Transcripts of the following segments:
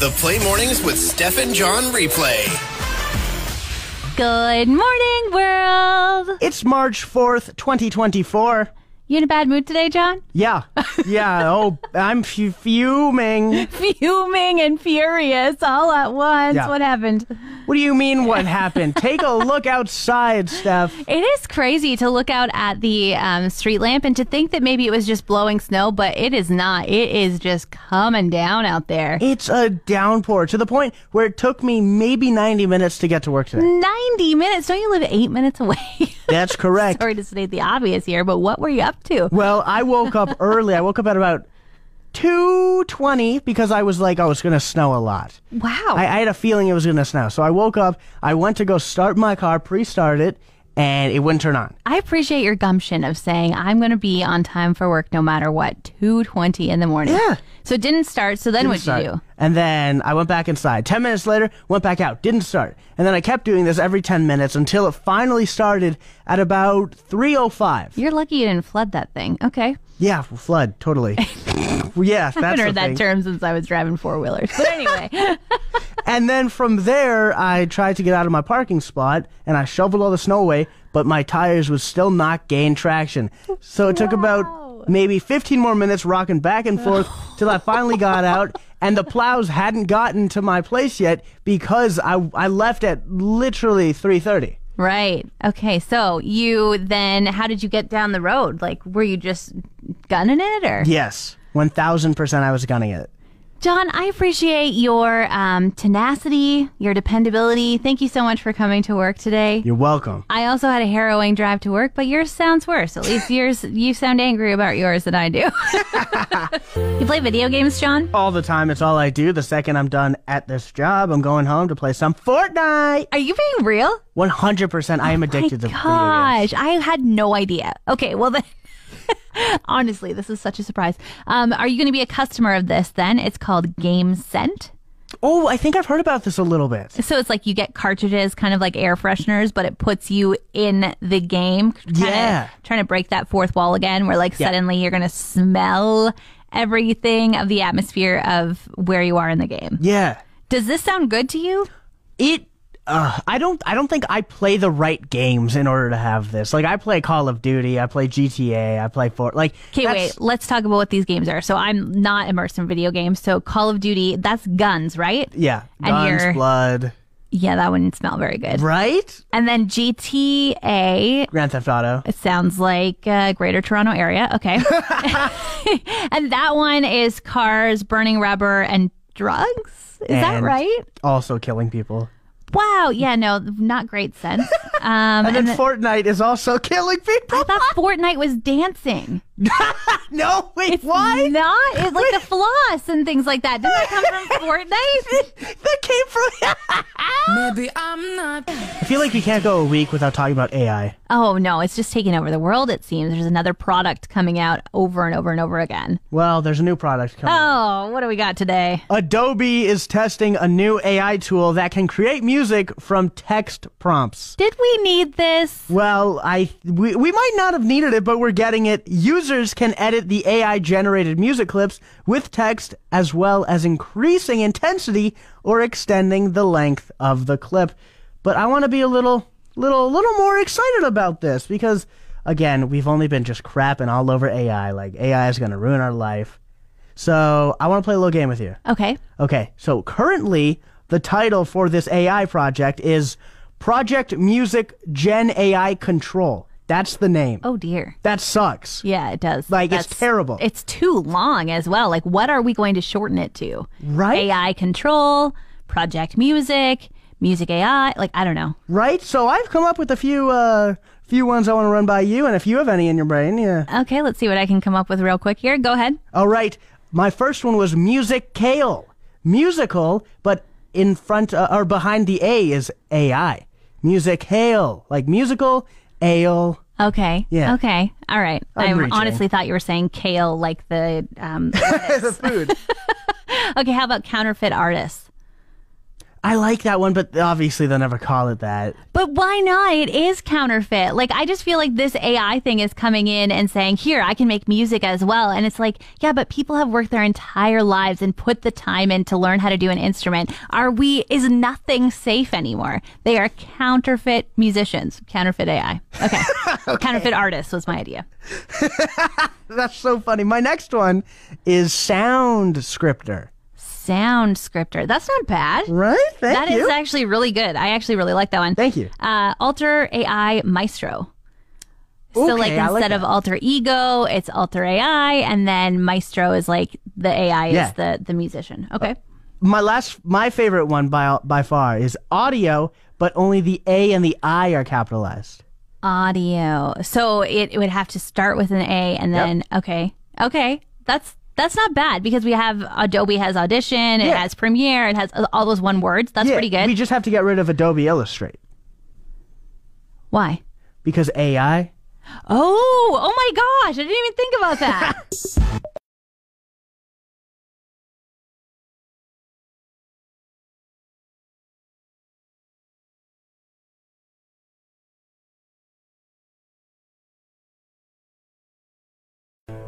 The Play Mornings with Steph and John replay. Good morning, world. It's March 4th, 2024. You in a bad mood today, John? Yeah. Yeah. oh, I'm fu- fuming. Fuming and furious all at once. Yeah. What happened? What do you mean what happened? Take a look outside, Steph. It is crazy to look out at the um, street lamp and to think that maybe it was just blowing snow, but it is not. It is just coming down out there. It's a downpour to the point where it took me maybe 90 minutes to get to work today. 90 minutes. Don't you live eight minutes away? That's correct. Sorry to state the obvious here, but what were you up to? Well, I woke up early. I woke up at about 2:20 because I was like, oh, it's going to snow a lot. Wow. I, I had a feeling it was going to snow. So I woke up, I went to go start my car, pre-start it, and it wouldn't turn on. I appreciate your gumption of saying I'm going to be on time for work no matter what. 2:20 in the morning. Yeah. So it didn't start. So then what'd Start. you do? And then I went back inside. 10 minutes later, went back out. Didn't start. And then I kept doing this every 10 minutes until it finally started at about 3:05. You're lucky you didn't flood that thing. Okay. Yeah, flood, totally. yeah, that's I haven't heard that thing. term since I was driving four wheelers. But anyway, And then from there, I tried to get out of my parking spot and I shoveled all the snow away, but my tires would still not gain traction. So it took Wow. about maybe 15 more minutes rocking back and forth till I finally got out. And the plows hadn't gotten to my place yet because I, I left at literally 3:30. right. Okay. So you then, how did you get down the road? Like, were you just gunning it or? Yes, 1000% I was gunning it. John, I appreciate your um, tenacity, your dependability. Thank you so much for coming to work today. You're welcome. I also had a harrowing drive to work, but yours sounds worse. At least yours, you sound angry about yours than I do. you play video games, John? All the time, it's all I do. The second I'm done at this job, I'm going home to play some Fortnite. Are you being real? 100% I am addicted to Oh video games. gosh, I had no idea. Okay, well then. Honestly, this is such a surprise. Um, are you going to be a customer of this then? It's called Game Scent. Oh, I think I've heard about this a little bit. So it's like you get cartridges, kind of like air fresheners, but it puts you in the game. Yeah. Trying to break that fourth wall again, where like Yeah. suddenly you're going to smell everything of the atmosphere of where you are in the game. Yeah. Does this sound good to you? It uh, I don't I don't think I play the right games in order to have this. Like I play Call of Duty, I play GTA, I play Fort like Okay, wait. Let's talk about what these games are. So I'm not immersed in video games. So Call of Duty, that's guns, right? Yeah. And Guns, blood. Yeah, that wouldn't smell very good. Right? And then GTA, Grand Theft Auto. it sounds like uh, Greater Toronto Area. Okay. and that one is cars, burning rubber, and drugs. Is that right? Also killing people. Wow. Yeah, no, not great sense. Um, And then the- Fortnite is also killing people. I thought Fortnite was dancing. no, wait, It's why? not. It's like the floss and things like that. Didn't that come from Fortnite? that came from Maybe I'm not. I feel like we can't go a week without talking about AI. Oh no, it's just taking over the world. It seems there's another product coming out over and over and over again. Well, there's a new product coming. Oh, what do we got today? Adobe is testing a new AI tool that can create music from text prompts. Did we need this? Well, I we, we might not have needed it, but we're getting it. Users can edit the AI generated music clips with text as well as increasing intensity or extending the length of the clip. But I want to be a little little little more excited about this because again, we've only been just crapping all over AI like AI is going to ruin our life. So, I want to play a little game with you. Okay. Okay, so currently the title for this AI project is Project Music Gen AI Control. That's the name. Oh dear. That sucks. Yeah, it does. Like, it's terrible. It's too long as well. Like, what are we going to shorten it to? Right? AI control, project music, music AI. Like, I don't know. Right? So I've come up with a few uh few ones I want to run by you and if you have any in your brain, yeah. Okay, let's see what I can come up with real quick here. Go ahead. All right. My first one was Music Kale. Musical, but in front uh, or behind the A is AI. Music Hail, like musical, ale. Okay. Yeah. Okay. All right. I I'm reaching. honestly thought you were saying kale, like the. Um, the food. okay. How about counterfeit artists? I like that one, but obviously they'll never call it that. But why not? It is counterfeit. Like, I just feel like this AI thing is coming in and saying, here, I can make music as well. And it's like, yeah, but people have worked their entire lives and put the time in to learn how to do an instrument. Are we, is nothing safe anymore? They are counterfeit musicians, counterfeit AI. Okay. Counterfeit artists was my idea. That's so funny. My next one is sound scripter. Sound scripter. That's not bad. Right? Thank That is you. actually really good. I actually really like that one. Thank you. Uh, Alter AI Maestro. So like Okay, like instead of alter ego, it's alter AI, and then Maestro is like the AI Yeah. is the the musician. Okay. my last, my favorite one by by far is audio, but only the A and the I are capitalized. Audio. So it, it would have to start with an A and then okay. Okay. That's that's not bad because we have Adobe has Audition, it Yeah. has Premiere, it has all those one words. That's Yeah, pretty good. We just have to get rid of Adobe Illustrate Why? because AI. Oh, oh my gosh, I didn't even think about that.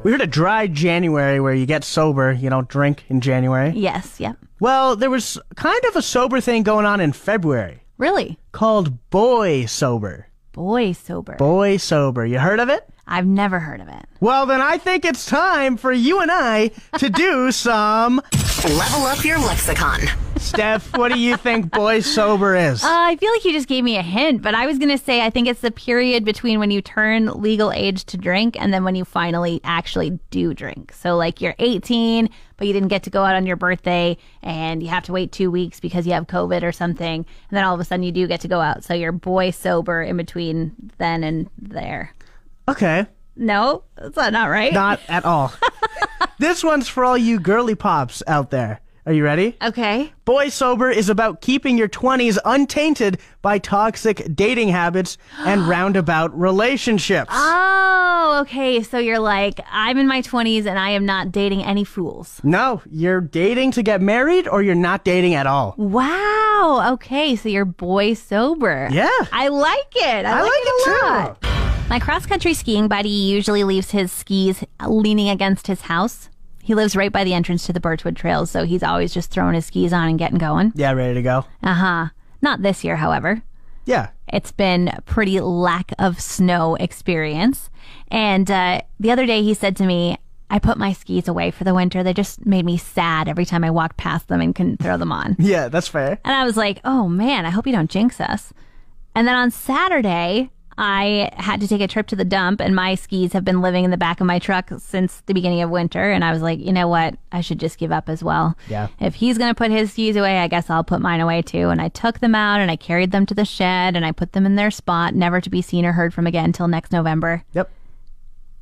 We heard a dry January where you get sober, you don't drink in January. yes, yep. Well, there was kind of a sober thing going on in February Really? called Boy Sober. Boy sober. Boy Sober. You heard of it? I've never heard of it. Well, then I think it's time for you and I to do some. Level up your lexicon. Steph, what do you think Boy Sober is? Uh, I feel like you just gave me a hint, but I was going to say I think it's the period between when you turn legal age to drink and then when you finally actually do drink. So, like, you're 18, but you didn't get to go out on your birthday and you have to wait two weeks because you have COVID or something. And then all of a sudden you do get to go out. So, you're boy sober in between then and there. Okay, No, that's not, not right. not at all. this one's for all you girly pops out there. Are you ready? okay. Boy Sober is about keeping your 20s untainted by toxic dating habits and roundabout relationships. Oh, okay. So you're like, I'm in my 20s and I am not dating any fools. No, you're dating to get married or you're not dating at all. Wow. Okay. So you're boy sober. Yeah. I like it. I, I like, it a it too. lot. My cross country skiing buddy usually leaves his skis leaning against his house. He lives right by the entrance to the Birchwood Trails, so he's always just throwing his skis on and getting going. Yeah, ready to go? Uh huh. Not this year, however. Yeah. It's been pretty lack of snow experience. And uh, the other day he said to me, I put my skis away for the winter. They just made me sad every time I walked past them and couldn't throw them on. Yeah, that's fair. And I was like, oh man, I hope you don't jinx us. And then on Saturday, I had to take a trip to the dump, and my skis have been living in the back of my truck since the beginning of winter. And I was like, you know what? I should just give up as well. Yeah. If he's going to put his skis away, I guess I'll put mine away too. And I took them out and I carried them to the shed and I put them in their spot, never to be seen or heard from again until next November. Yep.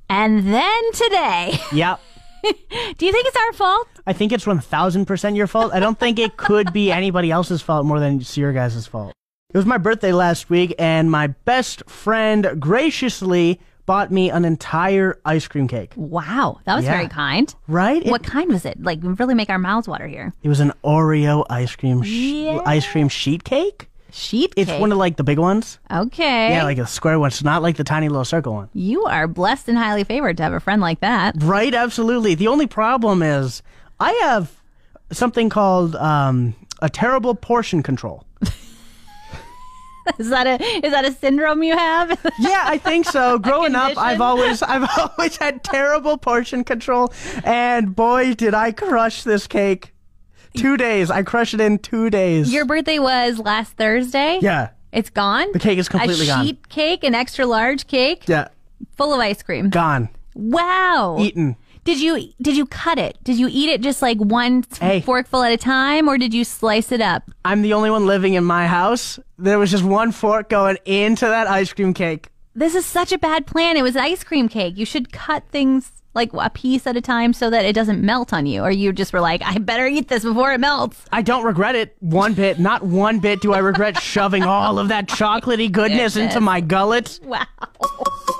And then today, Yep. do you think it's our fault? I think it's 1000% your fault. I don't think it could be anybody else's fault more than it's your guys' fault. It was my birthday last week, and my best friend graciously bought me an entire ice cream cake. Wow, that was Yeah. very kind. Right? It, What kind was it? Like, really make our mouths water here. it was an Oreo ice cream sh- Yeah. ice cream sheet cake. Sheet It's cake. one of like the big ones. Okay. Yeah, like a square one. It's not like the tiny little circle one. you are blessed and highly favored to have a friend like that. Right, absolutely. The only problem is I have something called um, a terrible portion control. Is that a is that a syndrome you have? Yeah, I think so. Growing up. I've always I've always had terrible portion control, and boy, did I crush this cake. Two days. I crushed it in two days. Your birthday was last Thursday. yeah, It's gone. the cake is completely a gone. sheet cake, an extra large cake, Yeah, full of ice cream. gone, Wow. eaten. Did you did you cut it? Did you eat it just like one Hey. forkful at a time, or did you slice it up? I'm the only one living in my house. There was just one fork going into that ice cream cake. This is such a bad plan. It was ice cream cake. You should cut things like a piece at a time so that it doesn't melt on you. Or you just were like, I better eat this before it melts. I don't regret it one bit. Not one bit do I regret shoving all of that chocolatey goodness into my gullet. Wow.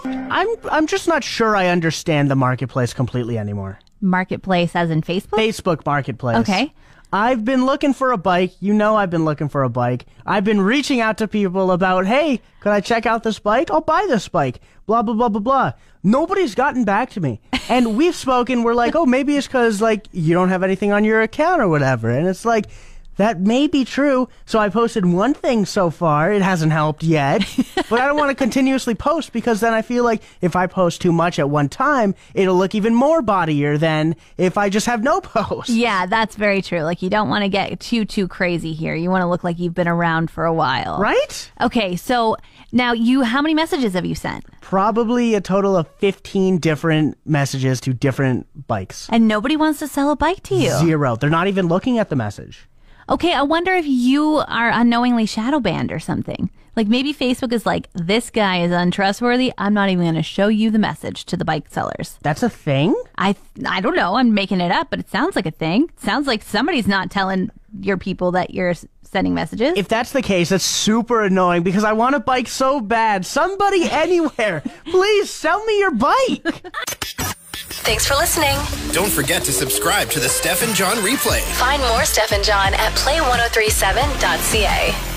I'm I'm just not sure I understand the marketplace completely anymore. Marketplace as in Facebook? Facebook Marketplace. Okay. I've been looking for a bike. You know I've been looking for a bike. I've been reaching out to people about, hey, could I check out this bike? I'll buy this bike. Blah, blah, blah, blah, blah. Nobody's gotten back to me. And we've spoken. We're like, oh, maybe it's because, like, you don't have anything on your account or whatever. And it's like, that may be true. So I posted one thing so far. It hasn't helped yet. but I don't want to continuously post because then I feel like if I post too much at one time, it'll look even more bodier than if I just have no post. Yeah, that's very true. Like you don't want to get too too crazy here. You want to look like you've been around for a while. Right? Okay, so now you how many messages have you sent? Probably a total of 15 different messages to different bikes. And nobody wants to sell a bike to you. Zero. They're not even looking at the message. Okay, I wonder if you are unknowingly shadow banned or something. Like maybe Facebook is like, this guy is untrustworthy. I'm not even going to show you the message to the bike sellers. That's a thing? I I don't know. I'm making it up, but it sounds like a thing. It sounds like somebody's not telling your people that you're sending messages. If that's the case, that's super annoying because I want a bike so bad. Somebody anywhere, please sell me your bike. Thanks for listening. Don't forget to subscribe to the Steph and John replay. Find more Steph and John at play1037.ca.